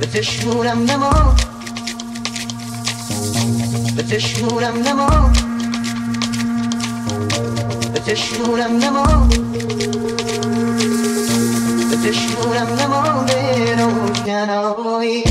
به چشمونم نما. به چشمونم نما. نما. به چشمونم نما به روشنایی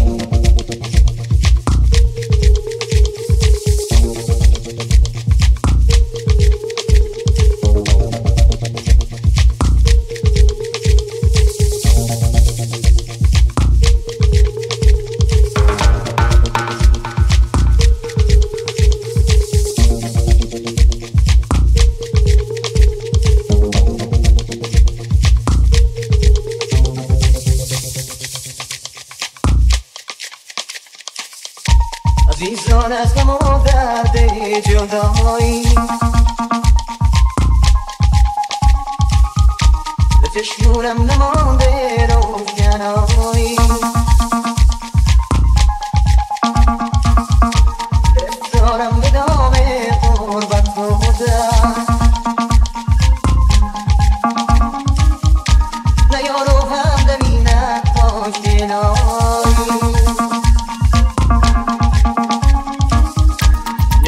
عزیزان از و درد جدایی. به چشمونم نمانده روشنایی